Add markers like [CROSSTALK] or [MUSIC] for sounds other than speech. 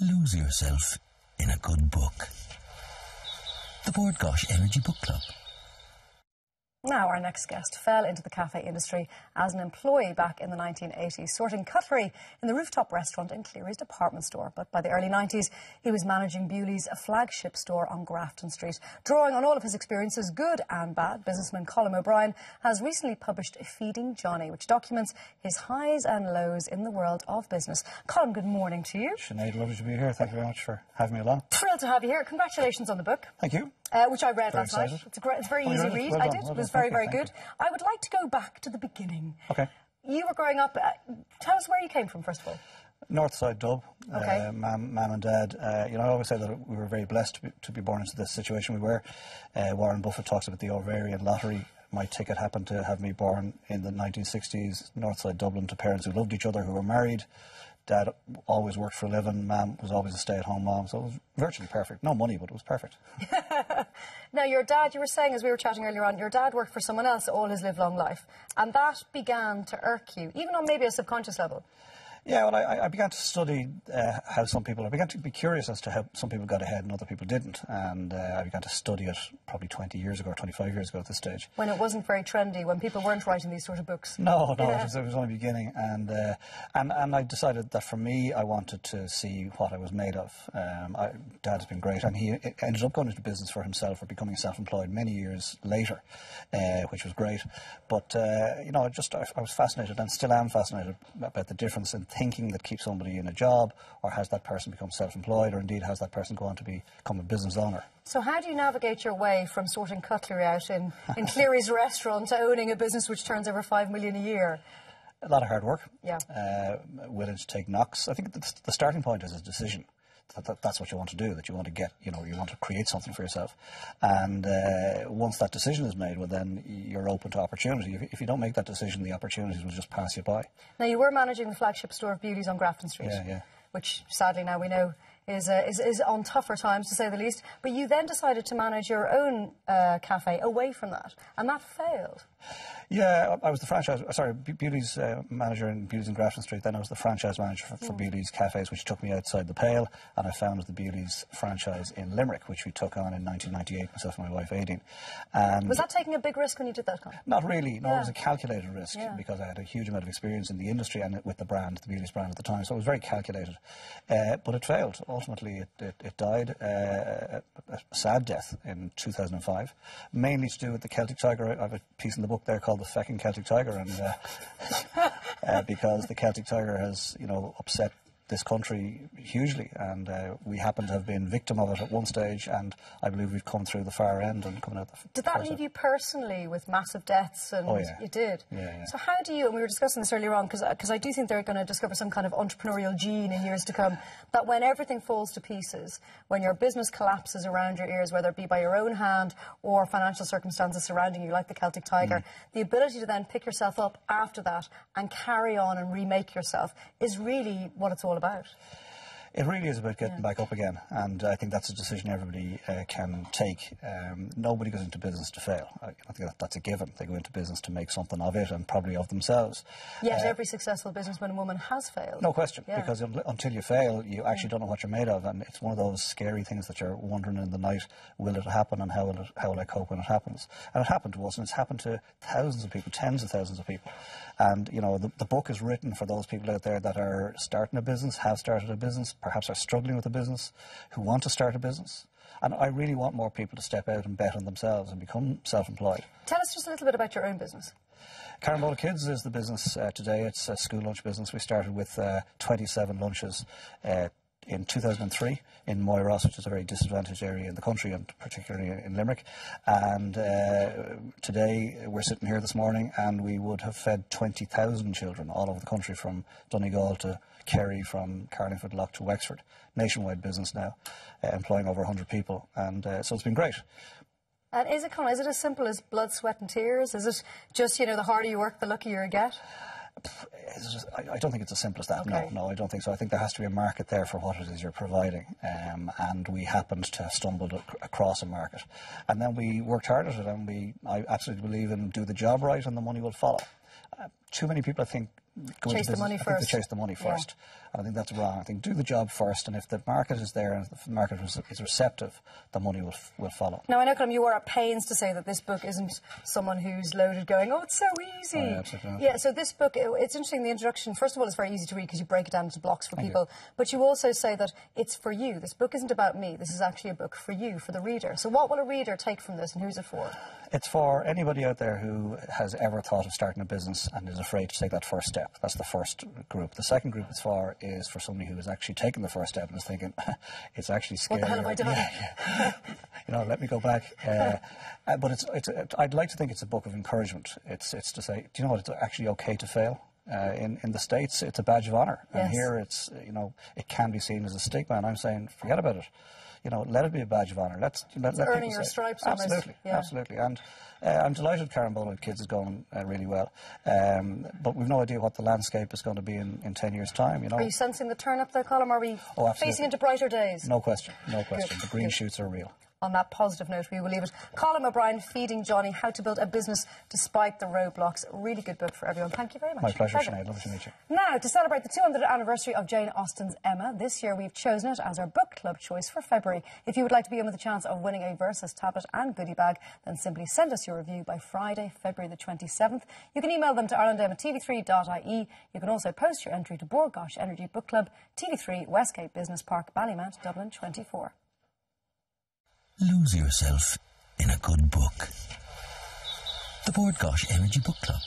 Lose yourself in a good book. The Bord Gáis Energy Book Club. Now, our next guest fell into the cafe industry as an employee back in the 1980s, sorting cutlery in the rooftop restaurant in Clerys department store. But by the early 90s, he was managing Bewley's flagship store on Grafton Street. Drawing on all of his experiences, good and bad, businessman Colin O'Brien has recently published a Feeding Johnny, which documents his highs and lows in the world of business. Colin, good morning to you. Sinead, lovely to be here. Thank you very much for having me along. Thrilled to have you here. Congratulations on the book. Thank you. Uh, which I read Very last night. It's a, great, it's very Oh, easy read. Well I did. well it was very, very you, good. I would like to go back to the beginning. Okay. You were growing up. Uh, tell us where you came from, first of all. Northside Dub. Okay. Uh, mum, mum and dad. Uh, you know, I always say that we were very blessed to be, to be born into this situation we were. Uh, Warren Buffett talks about the ovarian lottery. My ticket happened to have me born in the 1960s, Northside Dublin, to parents who loved each other, who were married. Dad always worked for a living. Mum was always a stay-at-home mom, so it was virtually perfect. No money, but it was perfect. [LAUGHS] Now, your dad, you were saying as we were chatting earlier on, your dad worked for someone else all his live long life. And that began to irk you, even on maybe a subconscious level. Yeah, well, I, I began to study uh, how some people, I began to be curious as to how some people got ahead and other people didn't. And uh, I began to study it probably 20 years ago or 25 years ago at this stage. When it wasn't very trendy, when people weren't writing these sort of books. No, no, Yeah. it, was, it was only beginning, and uh, and and I decided that for me, I wanted to see what I was made of. Um, I, Dad's been great, and he ended up going into business for himself or becoming self-employed many years later, uh, which was great. But uh, you know, I just I, I was fascinated, and still am fascinated about the difference in thinking that keeps somebody in a job, or has that person become self-employed, or indeed has that person go on to be- become a business owner. So how do you navigate your way from sorting cutlery out in, in [LAUGHS] Clerys restaurant to owning a business which turns over five million a year? a lot of hard work. Yeah. Uh, willing to take knocks. I think the, the starting point is a decision. That, that, that's what you want to do. That you want to get. You know, you want to create something for yourself. And uh, once that decision is made, well, then you're open to opportunity. If, if you don't make that decision, the opportunities will just pass you by. Now, you were managing the flagship store of Bewley's on Grafton Street, Yeah, yeah. which sadly now we know is, uh, is, is on tougher times to say the least. But you then decided to manage your own uh, cafe away from that, and that failed. Yeah, I was the franchise, sorry, Bewley's uh, manager in Bewley's in Grafton Street. Then I was the franchise manager for, for Bewley's Cafes, which took me outside the pale. And I founded the Bewley's franchise in Limerick, which we took on in 1998, myself and my wife, Aideen. And Was that taking a big risk when you did that? Colin? Not really. No, Yeah. it was a calculated risk Yeah. because I had a huge amount of experience in the industry and with the brand, the Bewley's brand at the time. So it was very calculated. Uh, but it failed. Ultimately, it, it, it died. Uh, a, a sad death in 2005, mainly to do with the Celtic Tiger. I have a piece in the book there called The Fecking Celtic Tiger, and uh, [LAUGHS] uh, because the Celtic Tiger has, you know, upset this country hugely, and uh, we happen to have been victim of it at one stage, and I believe we've come through the far end and coming out. The Did that leave you personally with massive debts? And Oh, yeah. you did. Yeah, yeah. So how do you? And we were discussing this earlier on because I do think they're going to discover some kind of entrepreneurial gene in years to come. That when everything falls to pieces, when your business collapses around your ears, whether it be by your own hand or financial circumstances surrounding you, like the Celtic Tiger, Mm. the ability to then pick yourself up after that and carry on and remake yourself is really what it's all about. It really is about getting back up again, and I think that's a decision everybody uh, can take. Um, nobody goes into business to fail. I, I think that, that's a given. They go into business to make something of it and probably of themselves. Yet every successful businessman and woman has failed. Uh, No question, Yeah. because un- until you fail, you actually don't know what you're made of, and it's one of those scary things that you're wondering in the night: will it happen, and how will it, how will I cope when it happens? And it happened to us, and it's happened to thousands of people, tens of thousands of people. And you know, the, the book is written for those people out there that are starting a business, have started a business, perhaps are struggling with a business, who want to start a business. And I really want more people to step out and bet on themselves and become self-employed. Tell us just a little bit about your own business. Carambola Kids is the business uh, today. It's a school lunch business. We started with uh, 27 lunches uh, in 2003 in Moyross, which is a very disadvantaged area in the country and particularly in Limerick. And uh, today we're sitting here this morning and we would have fed 20,000 children all over the country from Donegal to Kerry, from Carlingford Lough to Wexford. Nationwide business now, uh, employing over 100 people. And uh, so it's been great. And is is it as simple as blood, sweat, and tears? Is it just you know the harder you work, the luckier you get? I, I don't think it's as simple as that. Okay. No, no, I don't think so. I think there has to be a market there for what it is you're providing, um, and we happened to have stumbled ac- across a market, and then we worked hard at it, and we I absolutely believe in do the job right, and the money will follow. Uh, too many people, I think, go into Chase the business- money I first. chase the money Yeah. And I think that's wrong. I think do the job first, and if the market is there and the market is, receptive, the money will, will follow. Now, I know, Colm, you were at pains to say that this book isn't someone who's loaded going, oh, it's so easy. Oh, yeah. Yeah, so this book, it- it's interesting, the introduction, first of all, it's very easy to read because you break it down into blocks for Thank you. people. But you also say that it's for you. This book isn't about me. This is actually a book for you, for the reader. So what will a reader take from this and who's it for? It's for anybody out there who has ever thought of starting a business and is afraid to take that first step. That's the first group. The second group it's for is for somebody who has actually taken the first step and is thinking, [LAUGHS] it's actually scary. What the hell have I done? Yeah, [LAUGHS] yeah. you know, let me go back. Uh, uh, but it's, it's, it, I'd like to think it's a book of encouragement. It's, it's to say, do you know what, it's actually okay to fail. Uh, in, in the States, it's a badge of honour. And Yes. here, it's, you know, it can be seen as a stigma. And I'm saying, forget about it. You know, let it be a badge of honour. Let's let, let earning your say- stripes Absolutely, yeah. absolutely. And uh, I'm delighted Carambola Kids is going uh, really well. Um, but we've no idea what the landscape is going to be in, in 10 years' time, you know. Are you sensing the turn up there, Colm? Are we Oh, facing into brighter days? No question, no question. The green good. shoots are real. On that positive note, we will leave it. Colin O'Brien, Feeding Johnny, How to Build a Business Despite the Roadblocks. Really good book for everyone. Thank you very much. My pleasure, Sinead. Lovely to meet you. Now, to celebrate the 200th anniversary of Jane Austen's Emma, this year we've chosen it as our book club choice for February. If you would like to be in with a chance of winning a Versus tablet and goodie bag, then simply send us your review by Friday, February the 27th. You can email them to irelandam at tv3.ie. You can also post your entry to Bord Gáis Energy Book Club, TV3, Westgate Business Park, Ballymount, Dublin 24. Lose yourself in a good book. The Bord Gáis Energy Book Club.